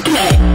Okay.